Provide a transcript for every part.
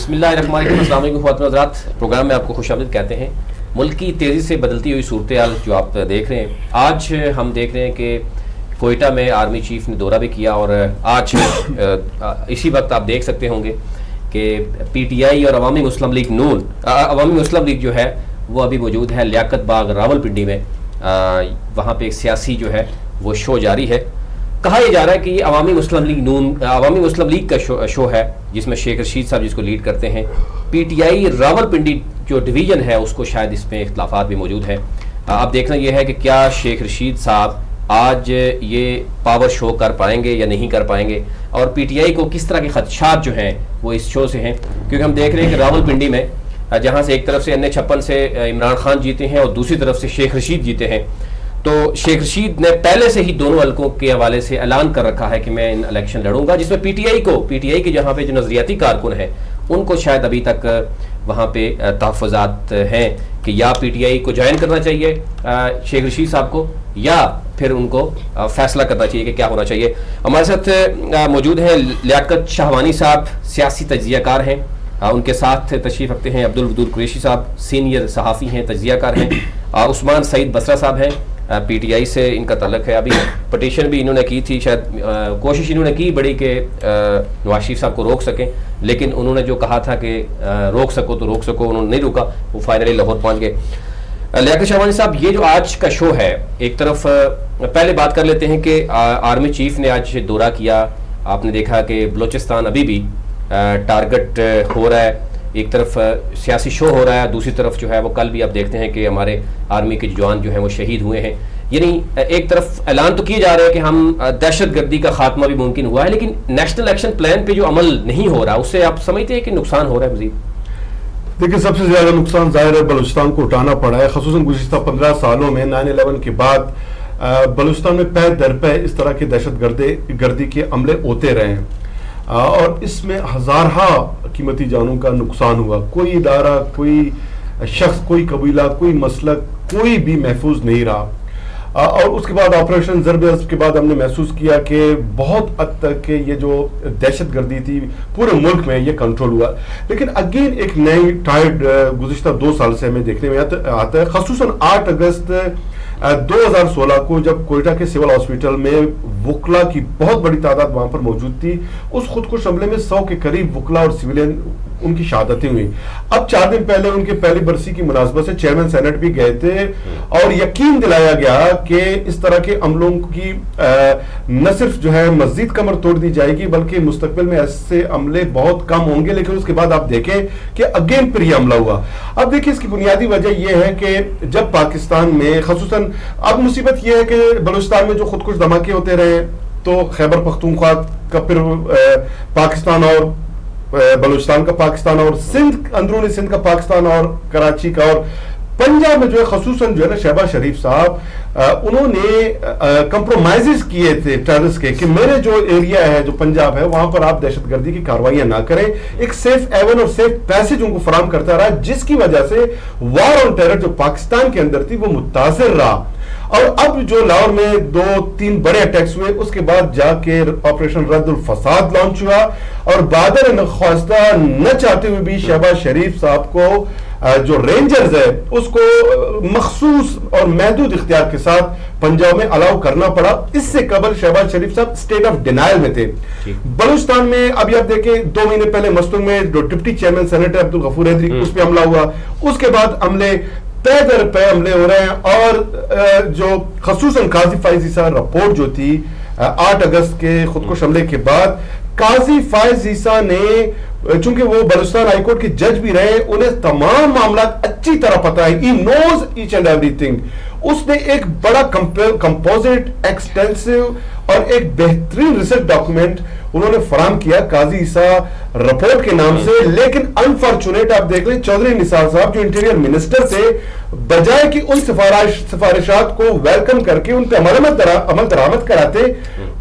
بسم اللہ الرحمن الرحیم، السلام علیکم خواتین حضرات۔ پروگرام میں آپ کو خوش آمدید کہتے ہیں۔ ملک کی تیزی سے بدلتی ہوئی صورتحال جو آپ دیکھ رہے ہیں، آج ہم دیکھ رہے ہیں کہ کوئٹہ میں آرمی چیف نے دورہ بھی کیا اور آج اسی وقت آپ دیکھ سکتے ہوں گے کہ پی ٹی آئی اور عوامی مسلم لیگ نون عوامی مسلم لیگ جو ہے، وہ ابھی موجود ہے لیاقت باغ راول پنڈی میں وہاں پہ ایک سیاسی جو ہے، وہ شو جاری ہے۔ کہا یہ جا رہا ہے کہ یہ عوامی مسلم لیگ نون، عوامی مسلم لیگ کا شو شو ہے، جس میں شیخ رشید صاحب جس کو لیڈ کرتے ہیں، P T I Rawalpindi جو ڈویژن ہے، اس کو شاید اس میں اختلافات بھی موجود ہیں۔ اب دیکھنا یہ ہے کہ کیا شیخ رشید صاحب آج یہ پاور شو کر پائیں گے یا نہیں کر پائیں گے؟ اور پی ٹی آئی کو کس طرح کے خدشات جو ہیں، وہ اس شو سے ہیں؟ کیونکہ ہم دیکھ رہے ہیں کہ راول پنڈی میں جہاں سے ایک طرف سے این چھپن سے عمران خان جیتے ہیں اور دوسری طرف سے شیخ رشید جیتے ہیں۔ تو شیخ رشید نے پہلے سے ہی دونوں حلقوں کے حوالے سے اعلان کر رکھا ہے کہ میں ان الیکشن لڑوں گا، جس میں پی ٹی آئی کو، پی ٹی آئی کے جہاں پہ جو نظریاتی کارکن ہیں، ان کو شاید ابھی تک وہاں پہ تحفظات ہیں کہ یا پی ٹی آئی کو جوائن کرنا چاہیے شیخ رشید صاحب کو، یا پھر ان کو فیصلہ کرنا چاہیے کہ کیا ہونا چاہیے۔ ہمارے ساتھ موجود ہیں لیاقت شاہوانی صاحب، سیاسی تجزیہ کار ہیں۔ ان کے ساتھ تشریف رکھتے ہیں عبد الودود قریشی صاحب، سینئر صحافی ہیں، تجزیہ کار ہیں۔ عثمان سعید بسرا صاحب ہیں۔ پی ٹی آئی سے ان کا تعلق ہے۔ ابھی پٹیشن بھی انہوں نے کی تھی، شاید کوشش انہوں نے کی بڑی کہ نواز شریف صاحب کو روک سکیں۔ لیکن انہوں نے جو کہا تھا کہ روک سکو تو روک سکو، انہوں نے نہیں روکا، وہ فائنلی لاہور پہنچ گئے۔ لیاقت شہوانی صاحب، یہ جو آج کا شو ہے، ایک طرف پہلے بات کر لیتے ہیں کہ آرمی چیف نے آج دورہ کیا۔ آپ نے دیکھا کہ بلوچستان ابھی بھی ٹارگٹ ہو رہا ہے۔ ایک طرف سیاسی شو ہو رہا ہے، دوسری طرف جو ہے وہ کل بھی آپ دیکھتے ہیں کہ ہمارے آرمی کے جوان جو ہیں وہ شہید ہوئے ہیں۔ یعنی ایک طرف اعلان تو کیا جا رہا ہے کہ ہم دہشت گردی کا خاتمہ بھی ممکن ہوا ہے، لیکن نیشنل ایکشن پلان پہ جو عمل نہیں ہو رہا، اس سے آپ سمجھتے ہیں کہ نقصان ہو رہا ہے مزید؟ دیکھیں سب سے زیادہ نقصان ظاہر ہے، بلوچستان کو اٹھانا پڑا ہے، خصوصاً گزشتہ پندرہ سالوں میں، نائن الیون کے بعد بلوچستان میں پہ در پہ اس طرح کے دہشت گردی کے عملے ہوتے رہے ہیں۔ اور اس میں ہزارہ قیمتی جانوں کا نقصان ہوا۔ کوئی ادارہ، کوئی شخص، کوئی قبیلہ، کوئی مسلک، کوئی بھی محفوظ نہیں رہا۔ اور اس کے بعد آپریشن ضرب کے بعد ہم نے محسوس کیا کہ بہت حد تک کہ یہ جو دہشت گردی تھی، پورے ملک میں یہ کنٹرول ہوا۔ لیکن اگین ایک نئی ٹائڈ گزشتہ دو سال سے ہمیں دیکھنے میں آتا ہے۔ خصوصاً آٹھ اگست دو ہزار سولہ کو جب کوئٹہ کے سیول ہاسپٹل میں وکلا کی بہت بڑی تعداد وہاں پر موجود تھی، اس خود کش حملے میں سو کے قریب وکلا اور سیولین ان کی شہادتیں ہوئی اب چار دن پہلے ان کے پہلی برسی کی مناسبت سے چیئرمین سینٹ بھی گئے تھے اور یقین دلایا گیا کہ اس طرح کے عملوں کی نہ صرف جو ہے مزید کمر توڑ دی جائے گی، بلکہ مستقبل میں ایسے عملے بہت کم ہوں گے، لیکن اس کے بعد آپ دیکھیں کہ اگین پھر یہ عملہ ہوا۔ اب دیکھیں اس کی بنیادی وجہ یہ ہے کہ جب پاکستان میں، خصوصاً اب مصیبت یہ ہے کہ بلوچستان میں جو خود کچھ دھماکے ہوتے رہے، تو خیبر پختونخوا کا پھر پاکستان اور بلوچستان کا، پاکستان اور سندھ، اندرونی سندھ کا، پاکستان اور کراچی کا، اور پنجاب میں جو ہے، خصوصاً جو ہے نا، شہباز شریف صاحب انہوں نے کمپرومائزز کیے تھے ٹیررس کے کہ میرے جو ایریا ہے، جو پنجاب ہے، وہاں پر آپ دہشت گردی کی کاروائیاں نہ کریں۔ ایک سیف ایون اور سیف پیسج ان کو فراہم کرتا رہا، جس کی وجہ سے وار آن ٹیرر جو پاکستان کے اندر تھی، وہ متاثر رہا۔ اور اب جو لاہور میں دو تین بڑے اٹیکس ہوئے اس کے بعد جا کے آپریشن رد الفساد لانچ ہوا اور بادر نخواستہ نہ چاہتے ہوئے بھی شہباز شریف صاحب کو جو رینجرز ہے اس کو مخصوص اور محدود اختیار کے ساتھ پنجاب میں الاؤ کرنا پڑا۔ اس سے قبل شہباز شریف صاحب سٹیٹ آف ڈینائل میں تھے۔ بلوچستان میں ابھی آپ دیکھیں دو مہینے پہلے مستوں میں جو deputy chairman senator Abdul Ghafoor Haideri اس پہ حملہ ہوا۔ اس کے بعد عملے پے در پے حملے ہو رہے ہیں اور جو خصوصاً قاضی فائز عیسیٰ رپورٹ جو تھی آٹھ اگست کے خودکش حملے کے بعد، قاضی فائز عیسیٰ نے چونکہ وہ بلوچستان ہائی کورٹ کے جج بھی رہے، انہیں تمام معاملات اچھی طرح پتا ہے he knows each and everything اس نے ایک بڑا کمپوزٹ ایکسٹینسو اور ایک بہترین ریسرچ ڈاکومنٹ انہوں نے فراہم کیا قاضی عیسیٰ رپورٹ کے نام سے لیکن انفارچونیٹ آپ دیکھ لیں چودھری نثار صاحب جو انٹیریئر منسٹر تھے بجائے کہ ان سفارشات کو ویلکم کر کے ان پہ عمل درامت کراتے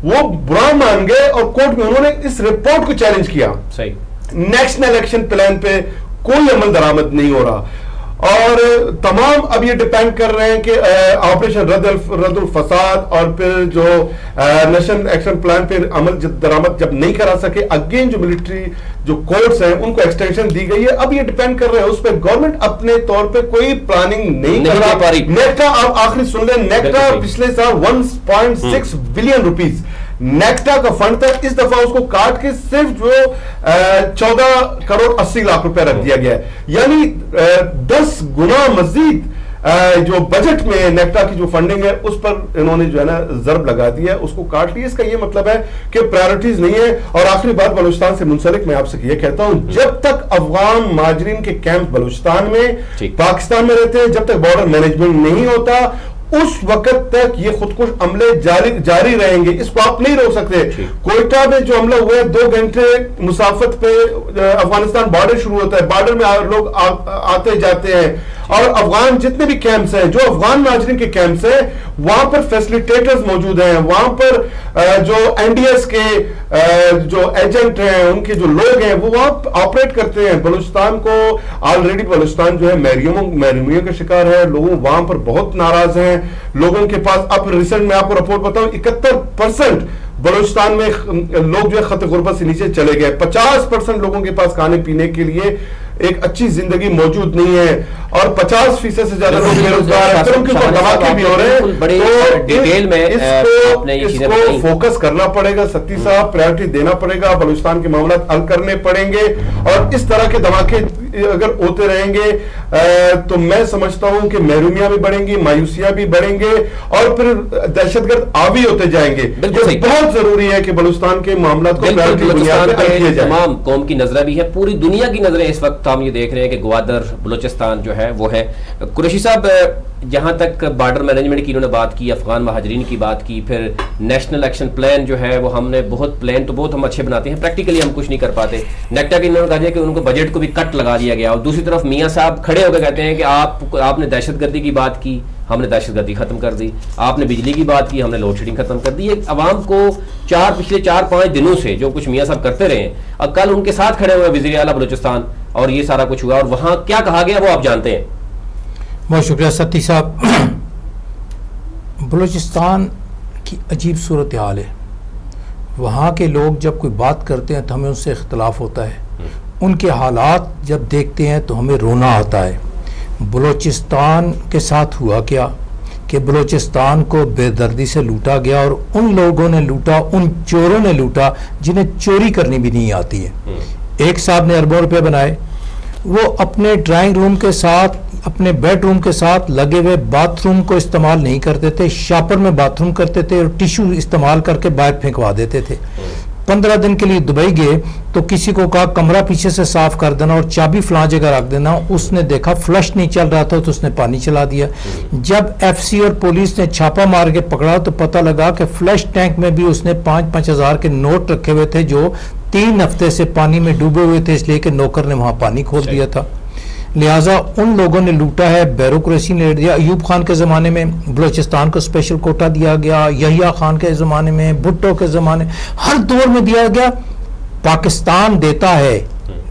وہ برا مان گئے اور کورٹ میں انہوں نے اس رپورٹ کو چیلنج کیا۔ نیشنل الیکشن پلان پہ کوئی عمل درامت نہیں ہو رہا۔ اور تمام اب یہ ڈیپینڈ کر رہے ہیں کہ آپریشن رد رد الفساد اور پھر جو نیشنل ایکشن پلان پہ عمل درامت جب نہیں کرا سکے اگین جو ملٹری جو کورٹس ہیں ان کو ایکسٹینشن دی گئی ہے۔ اب یہ ڈیپینڈ کر رہے ہیں اس پہ گورنمنٹ اپنے طور پہ کوئی پلاننگ نہیں کر رہا۔ نیکٹا آپ آخری سن لیں نیکٹا پچھلے سال one point six billion rupees NACTA کا فنڈ تھا اس دفعہ اس کو کاٹ کے صرف جو چودہ کروڑ اسی لاکھ روپے رکھ دیا گیا ہے۔ یعنی دس گنا مزید جو بجٹ میں نیکٹا کی جو فنڈنگ ہے اس پر انہوں نے جو ہے نا ضرب لگا دیا ہے اس کو کاٹ لیا اس کا یہ مطلب ہے کہ پرائرٹیز نہیں ہے۔ اور آخری بات بلوچستان سے منسلک میں آپ سے یہ کہتا ہوں جب تک افغان ماجرین کے کیمپ بلوچستان میں پاکستان میں رہتے ہیں جب تک بارڈر مینجمنٹ نہیں ہوتا اس وقت تک یہ خودکش عملے جاری جاری رہیں گے اس کو آپ نہیں روک سکتے۔ کوئٹہ میں جو عملہ ہوا ہے دو گھنٹے مسافت پہ افغانستان بارڈر شروع ہوتا ہے۔ بارڈر میں لوگ آتے جاتے ہیں۔ اور افغان جتنے بھی کیمپس ہیں، جو افغان ماجرین کے کیمپس ہیں، وہاں پر فیسلیٹیٹرز موجود ہیں۔ وہاں پر جو این ڈی ایس کے جو ایجنٹ ہیں، ان کے جو لوگ ہیں، وہ وہاں آپریٹ کرتے ہیں۔ بلوچستان کو آلریڈی بلوچستان جو ہے محرومیوں کا شکار ہے۔ لوگوں وہاں پر بہت ناراض ہیں۔ لوگوں کے پاس اب ریسنٹ میں آپ کو رپورٹ بتاؤں، اکہتر پرسنٹ بلوچستان میں لوگ جو ہے خط غربت سے نیچے چلے گئے۔ پچاس پرسنٹ لوگوں کے پاس کھانے پینے کے لیے ایک اچھی زندگی موجود نہیں ہے۔ اور پچاس فیصد سے زیادہ لوگ بے روزگار ہیں۔ پھر ان کے اوپر دھماکے بھی ہو رہے ہیں۔ تو اس کو فوکس کرنا پڑے گا۔ ستی صاحب پرائرٹی دینا پڑے گا۔ بلوچستان کے معاملات حل کرنے پڑیں گے۔ اور اس طرح کے دھماکے اگر ہوتے رہیں گے تو میں سمجھتا ہوں کہ محرومیاں بھی بڑھیں گی مایوسیاں بھی بڑھیں گے اور پھر دہشت گرد آبی ہوتے جائیں گے۔ بہت ضروری ہے کہ بلوچستان کے معاملات کو تمام قوم کی نظریں بھی ہے پوری دنیا کی نظریں اس وقت ہم یہ دیکھ رہے ہیں کہ گوادر بلوچستان جو ہے ہے، وہ ہے۔ قریشی صاحب، جہاں تک بارڈر مینجمنٹ کی انہوں نے بات کی، افغان مہاجرین کی بات کی، پھر نیشنل ایکشن پلان جو ہے، وہ ہم نے بہت پلان تو بہت ہم اچھے بناتے ہیں پریکٹیکلی ہم کچھ نہیں کر پاتے۔ نیکٹا کی انہوں نے کہا جی کہ ان کو بجٹ کو بھی کٹ لگا دیا گیا۔ اور دوسری طرف میاں صاحب کھڑے ہو کے کہتے ہیں کہ آپ آپ نے دہشت گردی کی بات کی۔ ہم نے دہشت گردی ختم کر دی۔ آپ نے بجلی کی بات کی ہم نے لوڈ شیڈنگ ختم کر دی۔ یہ عوام کو چار پچھلے چار پانچ دنوں سے جو کچھ میاں صاحب کرتے رہے اور کل ان کے ساتھ کھڑے ہوئے وزیر اعلیٰ بلوچستان اور یہ سارا کچھ ہوا اور وہاں کیا کہا گیا وہ آپ جانتے ہیں۔ بہت شکریہ ستی صاحب۔ بلوچستان کی عجیب صورت حال ہے۔ وہاں کے لوگ جب کوئی بات کرتے ہیں تو ہمیں ان سے اختلاف ہوتا ہے۔ ان کے حالات جب دیکھتے ہیں تو ہمیں رونا آتا ہے۔ بلوچستان کے ساتھ ہوا کیا کہ بلوچستان کو بے دردی سے لوٹا گیا اور ان لوگوں نے لوٹا ان چوروں نے لوٹا جنہیں چوری کرنی بھی نہیں آتی ہے۔ ایک صاحب نے اربوں روپے بنائے۔ وہ اپنے ڈرائنگ روم کے ساتھ اپنے بیڈ روم کے ساتھ لگے ہوئے باتھ روم کو استعمال نہیں کرتے تھے شاپر میں باتھ روم کرتے تھے اور ٹیشو استعمال کر کے باہر پھینکوا دیتے تھے۔ پندرہ دن کے لیے دبئی گئے تو کسی کو کہا کمرہ پیچھے سے صاف کر دینا اور چابی فلاں جگہ رکھ دینا۔ اس نے دیکھا فلش نہیں چل رہا تھا تو اس نے پانی چلا دیا۔ جب ایف سی اور پولیس نے چھاپا مار کے پکڑا تو پتہ لگا کہ فلش ٹینک میں بھی اس نے پانچ پانچ ہزار کے نوٹ رکھے ہوئے تھے جو تین ہفتے سے پانی میں ڈوبے ہوئے تھے، اس لیے کہ نوکر نے وہاں پانی کھول دیا تھا۔ لہٰذا ان لوگوں نے لوٹا ہے بیروکریسی نے دیا ایوب خان کے زمانے میں، بلوچستان کو اسپیشل کوٹا دیا گیا، یحییٰ خان کے زمانے میں، بھٹو کے زمانے، ہر دور میں دیا گیا۔ پاکستان دیتا ہے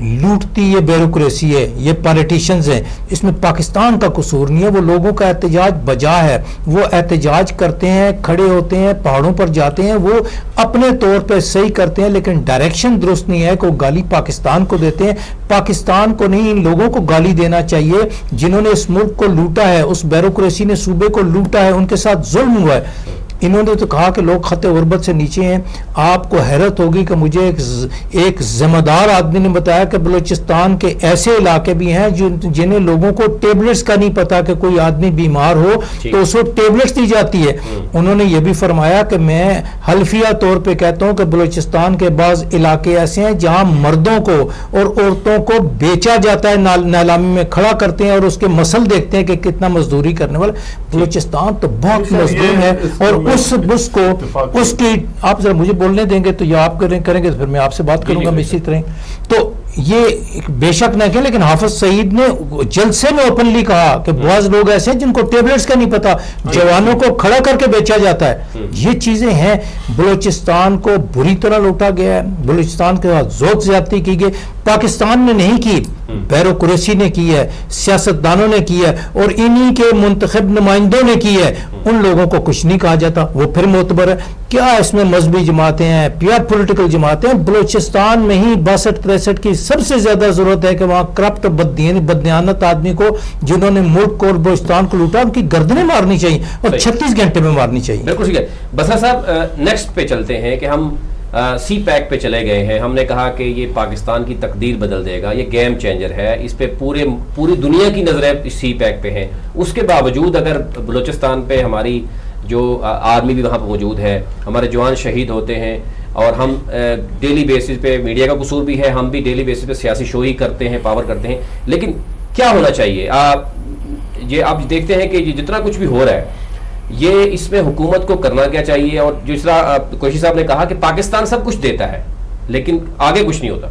لوٹتی یہ بیروکریسی ہے، یہ پالیٹیشنز ہیں۔ اس میں پاکستان کا قصور نہیں ہے، وہ لوگوں کا احتجاج بجا ہے۔ وہ احتجاج کرتے ہیں، کھڑے ہوتے ہیں، پہاڑوں پر جاتے ہیں، وہ اپنے طور پہ صحیح کرتے ہیں، لیکن ڈائریکشن درست نہیں ہے کہ وہ گالی پاکستان کو دیتے ہیں۔ پاکستان کو نہیں، ان لوگوں کو گالی دینا چاہیے جنہوں نے اس ملک کو لوٹا ہے۔ اس بیروکریسی نے صوبے کو لوٹا ہے، ان کے ساتھ ظلم ہوا ہے۔ انہوں نے تو کہا کہ لوگ خط غربت سے نیچے ہیں آپ کو حیرت ہوگی کہ مجھے ایک ذمہ دار آدمی نے بتایا کہ بلوچستان کے ایسے علاقے بھی ہیں جنہیں لوگوں کو ٹیبلٹس کا نہیں پتا کہ کوئی آدمی بیمار ہو تو اس وقت ٹیبلٹس دی جاتی ہے۔ انہوں نے یہ بھی فرمایا کہ میں حلفیہ طور پہ کہتا ہوں کہ بلوچستان کے بعض علاقے ایسے ہیں جہاں مردوں کو اور عورتوں کو بیچا جاتا ہے نیلامی میں کھڑا کرتے ہیں اور اس کے مسل دیکھتے ہیں کہ کتنا مزدوری کرنے والا بلوچستان تو بہت مزدور ہے اور اس اس کو اس کی۔ آپ ذرا مجھے بولنے دیں گے تو یہ آپ کریں گے تو پھر میں آپ سے بات کروں گا اسی طرح۔ تو یہ بے شک نہ کہ لیکن حافظ سعید نے جلسے میں اوپنلی کہا کہ بعض لوگ ایسے ہیں جن کو ٹیبلٹس کا نہیں پتا جوانوں کو کھڑا کر کے بیچا جاتا ہے۔ یہ چیزیں ہیں بلوچستان کو بری طرح لوٹا گیا ہے۔ بلوچستان کے ساتھ زود زیادتی کی گئی۔ پاکستان نے نہیں کی بیروکریسی نے کی ہے سیاستدانوں نے کی ہے اور انہی کے منتخب نمائندوں نے کی ہے۔ ان لوگوں کو کچھ نہیں کہا جاتا۔ وہ پھر معتبر ہے کیا اس میں مذہبی جماعتیں ہیں؟ یا پولیٹیکل جماعتیں ہیں؟ بلوچستان میں ہی باسٹھ تریسٹھ کی سب سے زیادہ ضرورت ہے کہ وہاں کرپٹ بدین بدیانت آدمی کو جنہوں نے ملک کو اور بلوچستان کو لوٹا ان کی گردنیں مارنی چاہیے اور۔ چھتیس گھنٹے میں مارنی چاہیے۔ بالکل ٹھیک ہے بسر صاحب نیکسٹ پہ چلتے ہیں کہ ہم سی پیک پہ چلے گئے ہیں۔ ہم نے کہا کہ یہ پاکستان کی تقدیر بدل دے گا، یہ گیم چینجر ہے۔ اس پہ پورے، پوری دنیا کی نظریں اس سی پیک پہ ہیں۔ اس کے باوجود اگر بلوچستان پہ ہماری جو آرمی بھی وہاں پہ موجود ہے، ہمارے جوان شہید ہوتے ہیں اور ہم ڈیلی بیسس پہ میڈیا کا قصور بھی ہے، ہم بھی ڈیلی بیسس پہ سیاسی شو ہی کرتے ہیں پاور کرتے ہیں۔ لیکن کیا ہونا چاہیے؟ آپ یہ آپ دیکھتے ہیں کہ یہ جتنا کچھ بھی ہو رہا ہے یہ اس میں حکومت کو کرنا کیا چاہیے اور جس طرح کوشی صاحب نے کہا کہ پاکستان سب کچھ دیتا ہے، لیکن آگے کچھ نہیں ہوتا۔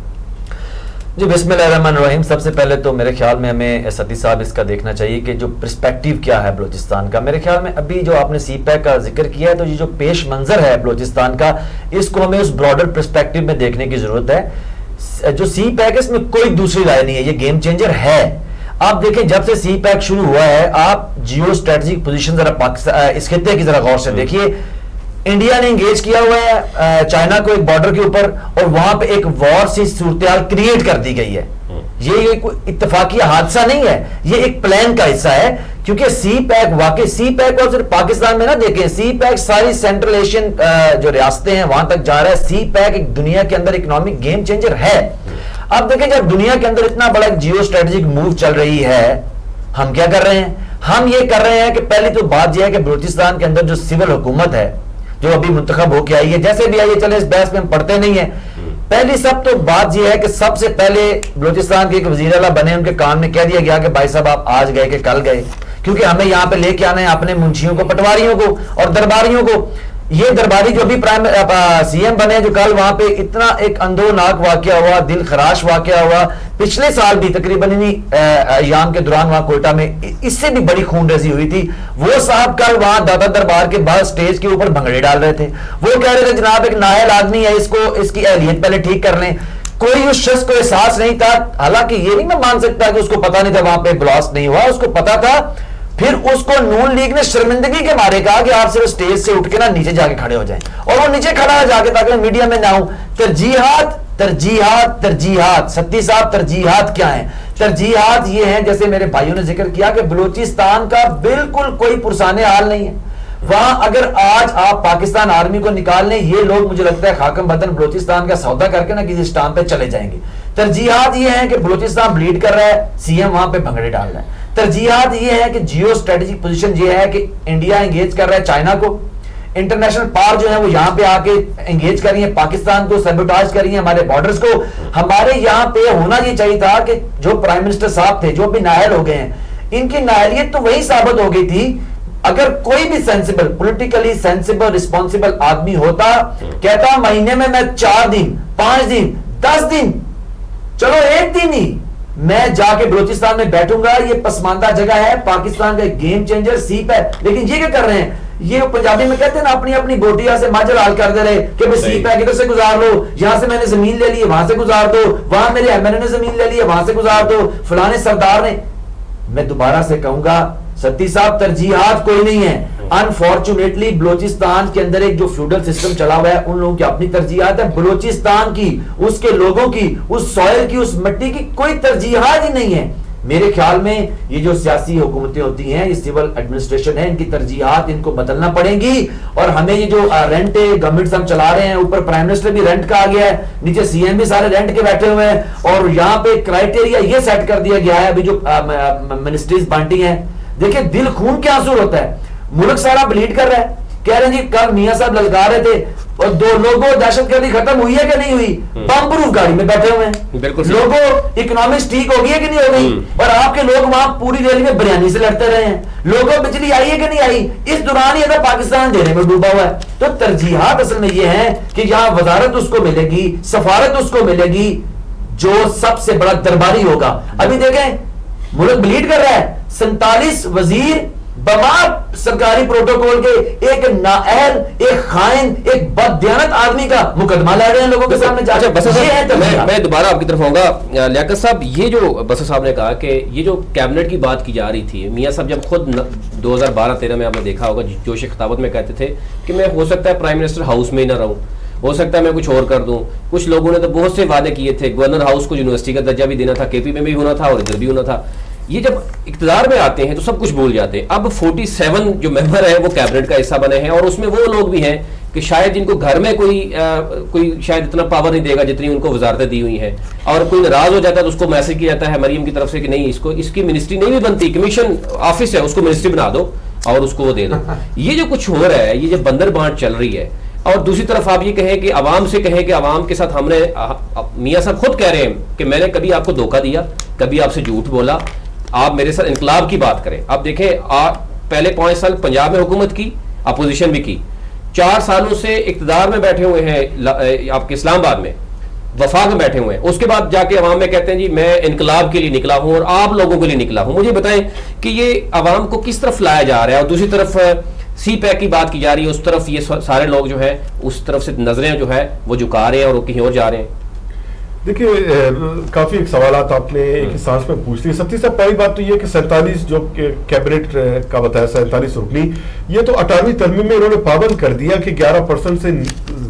جی بسم اللہ الرحمن الرحیم۔ سب سے پہلے تو میرے خیال میں ہمیں ستی صاحب اس کا دیکھنا چاہیے کہ جو پرسپیکٹیو کیا ہے بلوچستان کا۔ میرے خیال میں ابھی جو آپ نے سی پیک کا ذکر کیا ہے، تو یہ جو پیش منظر ہے بلوچستان کا، اس کو ہمیں اس براڈر پرسپیکٹیو میں دیکھنے کی ضرورت ہے۔ جو سی پیک ہے، اس میں کوئی دوسری رائے نہیں ہے، یہ گیم چینجر ہے۔ آپ دیکھیں جب سے سی پیک شروع ہوا ہے آپ جیو اسٹریٹجک پوزیشن ذرا پاکستان اس خطے کی ذرا غور سے دیکھیے۔ انڈیا نے انگیج کیا ہوا ہے چائنا کو ایک بارڈر کے اوپر اور وہاں پہ ایک وار سی صورتحال کریٹ کر دی گئی ہے۔ یہ کوئی اتفاقی حادثہ نہیں ہے یہ ایک پلان کا حصہ ہے۔ کیونکہ سی پیک واقعی سی پیک اور صرف پاکستان میں نہ دیکھیں سی پیک ساری سینٹرل ایشین جو ریاستیں ہیں وہاں تک جا رہا ہے۔ سی پیک ایک دنیا کے اندر اکنامک گیم چینجر ہے۔ اب دیکھیں جب دنیا کے اندر اتنا بڑا جیو اسٹریٹجک موو چل رہی ہے، ہم کیا کر رہے ہیں؟ ہم یہ کر رہے ہیں کہ پہلی تو بات یہ ہے کہ بلوچستان کے اندر جو سول حکومت ہے، جو ابھی منتخب ہو کے آئی ہے، جیسے بھی آئیے چلے اس بحث میں ہم پڑھتے نہیں ہیں۔ پہلی سب تو بات یہ ہے کہ سب سے پہلے بلوچستان کے ایک وزیر اعلیٰ بنے، ان کے کان میں کہہ دیا گیا کہ بھائی صاحب، آپ آج گئے کہ کل گئے۔ کیونکہ ہمیں یہاں پہ لے کے آنا ہے اپنے منشیوں کو، پٹواریوں کو اور درباریوں کو۔ یہ درباری جو بھی پرائم سی ایم بنے جو کل وہاں پہ اتنا ایک اندوناک واقعہ ہوا دل خراش واقعہ ہوا۔ پچھلے سال بھی تقریباً ایام کے دوران وہاں کوئٹہ میں اس سے بھی بڑی خون ریزی ہوئی تھی۔ وہ صاحب کل وہاں دادا دربار کے بعد سٹیج کے اوپر بھنگڑے ڈال رہے تھے۔ وہ کہہ رہے تھے، جناب، ایک نااہل آدمی ہے، اس کو، اس کی اہلیت پہلے ٹھیک کر لیں۔ کوئی اس شخص کو احساس نہیں تھا۔ حالانکہ یہ نہیں میں مان سکتا کہ اس کو پتا نہیں تھا، وہاں پہ بلاسٹ نہیں ہوا۔ اس کو پتا تھا پھر اس کو نون لیگ نے شرمندگی کے مارے کہا کہ آپ صرف سٹیج سے اٹھ کے نا نیچے جا کے کھڑے ہو جائیں۔ اور وہ نیچے کھڑا جا کے تاکہ میڈیا میں نہ ہوں۔ ترجیحات ترجیحات ترجیحات۔ ستی صاحب، ترجیحات کیا ہیں؟ ترجیحات یہ ہیں، جیسے میرے بھائیوں نے ذکر کیا کہ بلوچستان کا بالکل کوئی پرسانے حال نہیں ہے۔ وہاں اگر آج آپ پاکستان آرمی کو نکال لیں، یہ لوگ مجھے لگتا ہے خاکم وطن بلوچستان کا سودا کر کے نا کسی اسٹام پہ چلے جائیں گے۔ ترجیحات یہ ہیں کہ بلوچستان بلیڈ کر رہا ہے، سی ایم وہاں پہ بھنگڑے ڈال رہا ہے۔ ترجیحات یہ ہے کہ جیو اسٹریٹجک پوزیشن یہ ہے کہ انڈیا انگیج کر رہا ہے چائنا کو۔ انٹرنیشنل پار جو ہے وہ یہاں پہ آ کے انگیج کر رہی ہیں، پاکستان کو سیبوٹاج کر رہی ہیں ہمارے بارڈرز کو۔ ہمارے یہاں پہ ہونا یہ چاہیے تھا کہ جو پرائم منسٹر صاحب تھے، جو بھی ناہل ہو گئے ہیں، ان کی ناہلیت تو وہی ثابت ہو گئی تھی۔ اگر کوئی بھی سینسیبل پولیٹیکلی سینسیبل رسپانسیبل آدمی ہوتا، کہتا مہینے میں میں چار دن، پانچ دن، دس دن، چلو ایک دن ہی میں جا کے بلوچستان میں بیٹھوں گا یہ پسماندہ جگہ ہے پاکستان کا گیم چینجر سیپ ہے۔ لیکن یہ کیا کر رہے ہیں؟ یہ پنجابی میں کہتے ہیں نا اپنی اپنی بوٹیا سے ماجر حال کر دے رہے کہ میں سیپ ہے کدھر سے گزار لو؟ یہاں سے میں نے زمین لے لی وہاں سے گزار دو۔ وہاں میرے ایم نے زمین لے لی وہاں سے گزار دو۔ فلانے سردار نے میں دوبارہ سے کہوں گا ستی صاحب ترجیحات کوئی نہیں ہے انفارچونیٹلی بلوچستان کے اندر ایک جو فیوڈل سسٹم چلا ہوا ہے، ان لوگوں کی اپنی ترجیحات ہے بلوچستان کی، اس کے لوگوں کی، اس سوئل کی، اس مٹی کی کوئی ترجیحات ہی نہیں ہے میرے خیال میں یہ جو سیاسی حکومتیں ہوتی ہیں، یہ سول ایڈمنسٹریشن ہے ان کی ترجیحات ان کو بدلنا پڑیں گی۔ اور ہمیں یہ جو رینٹ گورنمنٹ ہم چلا رہے ہیں، اوپر پرائم منسٹر بھی رینٹ کا آ گیا ہے، نیچے سی ایم بھی سارے رینٹ کے بیٹھے ہوئے ہیں۔ اور یہاں پہ کرائٹیریا یہ سیٹ کر دیا گیا ہے، ابھی جو منسٹریز بانٹی ہیں۔ دیکھیں، دل خون کے آنسو ہوتا ہے۔ ملک سارا بلیڈ کر رہا ہے۔ کہہ رہے ہیں جی کل میاں صاحب للکا رہے تھے اور دو لوگوں دہشت گردی ختم ہوئی ہے کہ نہیں ہوئی؟ پمپ پروف گاڑی میں بیٹھے ہوئے ہیں۔ لوگوں اکنامکس ٹھیک ہوگی ہے کہ نہیں ہو گئی اور آپ کے لوگ وہاں پوری ریلی میں بریانی سے لڑتے رہے ہیں۔ لوگوں بجلی آئی ہے کہ نہیں آئی؟ اس دوران ہی اگر پاکستان دینے میں ڈوبا ہوا ہے تو ترجیحات اصل میں یہ ہیں کہ یہاں وزارت اس کو ملے گی سفارت اس کو ملے گی جو سب سے بڑا درباری ہوگا۔ ابھی دیکھیں ملک بلیڈ کر رہا ہے۔ سنتالیس وزیر بمار سرکاری پروٹوکول کے ایک نااہل ایک خائن ایک بددیانت آدمی کا مقدمہ لڑ رہے ہیں لوگوں کے سامنے۔ جا اچھا یہ ہے میں دوبارہ آپ کی طرف آؤں گا۔ لیاقت صاحب یہ جو بس صاحب نے کہا کہ یہ جو کیبنٹ کی بات کی جا رہی تھی میاں صاحب جب خود دو ہزار بارہ تیرہ میں آپ نے دیکھا ہوگا جوش خطابت میں کہتے تھے کہ میں ہو سکتا ہے پرائم منسٹر ہاؤس میں ہی نہ رہوں ہو سکتا ہے میں کچھ اور کر دوں۔ کچھ لوگوں نے تو بہت سے وعدے کیے تھے گورنر ہاؤس کو یونیورسٹی کا درجہ بھی دینا تھا کے پی میں بھی ہونا تھا اور ادھر بھی ہونا تھا۔ یہ جب اقتدار میں آتے ہیں تو سب کچھ بھول جاتے ہیں۔ اب فورٹی سیون جو ممبر ہے وہ کیبنٹ کا حصہ بنے ہیں اور اس میں وہ لوگ بھی ہیں کہ شاید جن کو گھر میں کوئی آ, کوئی شاید اتنا پاور نہیں دے گا جتنی ان کو وزارتیں دی ہوئی ہیں۔ اور کوئی ناراض ہو جاتا ہے تو اس کو میسج کیا جاتا ہے مریم کی طرف سے کہ نہیں اس کو اس کی منسٹری نہیں بھی بنتی کمیشن آفس ہے اس کو منسٹری بنا دو اور اس کو وہ دے دو۔ یہ جو کچھ ہو رہا ہے یہ جو بندر بانٹ چل رہی ہے اور دوسری طرف آپ یہ کہیں کہ عوام سے کہیں کہ عوام کے ساتھ ہم نے میاں صاحب خود کہہ رہے ہیں کہ میں نے کبھی آپ کو دھوکہ دیا کبھی آپ سے جھوٹ بولا آپ میرے ساتھ انقلاب کی بات کریں۔ آپ دیکھیں آپ پہلے پانچ سال پنجاب میں حکومت کی، اپوزیشن بھی کی۔ چار سالوں سے اقتدار میں بیٹھے ہوئے ہیں آپ کے اسلام آباد میں، وفاق میں بیٹھے ہوئے ہیں۔ اس کے بعد جا کے عوام میں کہتے ہیں جی میں انقلاب کے لیے نکلا ہوں اور آپ لوگوں کے لیے نکلا ہوں۔ مجھے بتائیں کہ یہ عوام کو کس طرف لایا جا رہا ہے؟ اور دوسری طرف سی پیک کی بات کی جا رہی ہے، اس طرف یہ سارے لوگ جو ہے اس طرف سے نظریں جو ہے وہ جھکا رہے ہیں اور وہ کہیں اور جا رہے ہیں۔ دیکھیے کافی ایک سوالات آپ نے ایک ہی سانس میں پوچھ لی۔ سب سے پہلی بات تو یہ کہ سینتالیس جو کیبنٹ کا بتایا سینتالیس رکنی یہ تو اٹھارہویں ترمیم میں انہوں نے پابند کر دیا کہ گیارہ پرسنٹ سے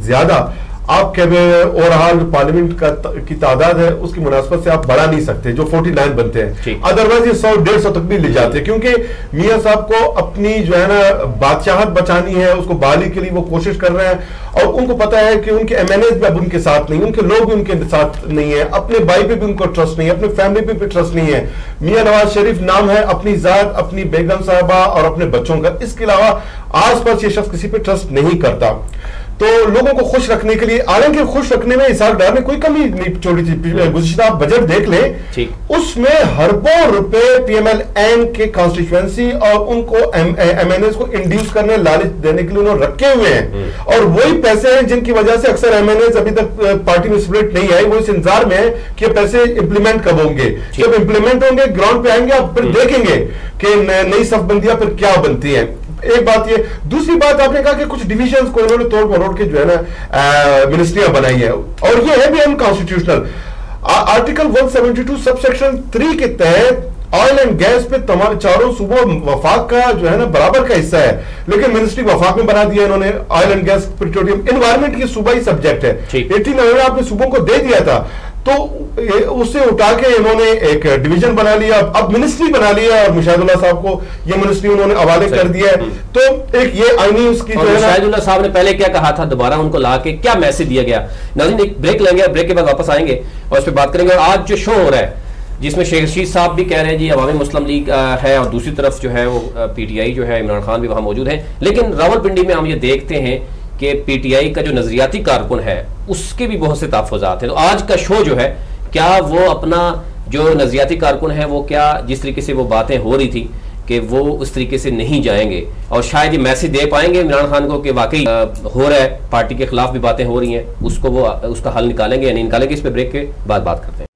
زیادہ آپ کے اوور آل پارلیمنٹ کا کی تعداد ہے اس کی مناسبت سے آپ بڑھا نہیں سکتے جو فورٹی نائن بنتے ہیں۔ ادروائز یہ سو ڈیڑھ سو تک بھی لے جاتے ہیں۔ کیونکہ میاں صاحب کو اپنی جو ہے نا بادشاہت بچانی ہے اس کو بحالی کے لیے وہ کوشش کر رہے ہیں۔ اور ان کو پتا ہے کہ ان کے ایم ایل ایز بھی اب ان کے ساتھ نہیں ان کے لوگ بھی ان کے ساتھ نہیں ہیں۔ اپنے بھائی پہ بھی ان کو ٹرسٹ نہیں ہے اپنے فیملی پہ بھی ٹرسٹ نہیں ہے۔ میاں نواز شریف نام ہے اپنی ذات اپنی بیگم صاحبہ اور اپنے بچوں کا۔ اس کے علاوہ آس پاس یہ شخص کسی پہ ٹرسٹ نہیں کرتا۔ تو لوگوں کو خوش رکھنے کے لیے حالانکہ خوش رکھنے میں اسحاق ڈار نے کوئی کمی نہیں چھوڑی تھی۔ گزشتہ آپ بجٹ دیکھ لیں ٹھیک۔ اس میں ہربوں روپے پی ایم ایل این کے کانسٹیچوئنسی اور ان کو ایم این ایس کو انڈیوس کرنے لالچ دینے کے لیے انہوں رکھے ہوئے ہیں۔ اور وہی پیسے ہیں جن کی وجہ سے اکثر ایم این ایس ابھی تک پارٹی میں سپلٹ نہیں آئی وہ اس انتظار میں ہے کہ پیسے امپلیمنٹ کب ہوں گے۔ جب امپلیمنٹ ہوں گے گراؤنڈ پہ آئیں گے آپ پھر دیکھیں گے کہ نئی صف بندیاں پھر کیا بنتی ہیں۔ ایک بات یہ دوسری بات آپ نے کہا کہ کچھ ڈیویژنز کو انہوں نے توڑ مروڑ کے جو ہے نا منسٹریاں بنائی ہیں۔ اور یہ ہے بھی انکانسٹیٹیوشنل آرٹیکل 172 سب سیکشن 3 کے تحت آئل اینڈ گیس پہ تمام چاروں صوبوں وفاق کا جو ہے نا برابر کا حصہ ہے۔ لیکن منسٹری وفاق میں بنا دیا انہوں نے۔ Oil and gas petroleum environment کی صوبائی سبجیکٹ ہے۔ ایٹین انہوں نے صوبوں کو دے دیا تھا۔ تو اس سے اٹھا کے انہوں نے ایک ڈویژن بنا لیا اب منسٹری بنا لیا اور مشاہد اللہ صاحب کو یہ منسٹری انہوں نے حوالے کر دیا ہے۔ تو ایک یہ آئینی اس کی اور جو ہے نا شاہد اللہ صاحب نے پہلے کیا کہا تھا دوبارہ ان کو لا کے؟ کیا میسج دیا گیا؟ ناظرین ایک بریک لیں گے بریک کے بعد واپس آئیں گے اور اس پہ بات کریں گے۔ اور آج جو شو ہو رہا ہے جس میں شیخ رشید صاحب بھی کہہ رہے ہیں جی عوامی مسلم لیگ ہے اور دوسری طرف جو ہے وہ پی ٹی آئی جو ہے عمران خان بھی وہاں موجود ہیں۔ لیکن راول پنڈی میں ہم یہ دیکھتے ہیں کہ پی ٹی آئی کا جو نظریاتی کارکن ہے، اس کے بھی بہت سے تحفظات ہیں۔ تو آج کا شو جو ہے، کیا وہ اپنا جو نظریاتی کارکن ہے، وہ کیا جس طریقے سے وہ باتیں ہو رہی تھی کہ وہ اس طریقے سے نہیں جائیں گے؟ اور شاید یہ میسج دے پائیں گے عمران خان کو کہ واقعی ہو رہا ہے، پارٹی کے خلاف بھی باتیں ہو رہی ہیں، اس کو وہ اس کا حل نکالیں گے یا نہیں نکالیں گے، اس پہ بریک کے بعد بات کرتے ہیں۔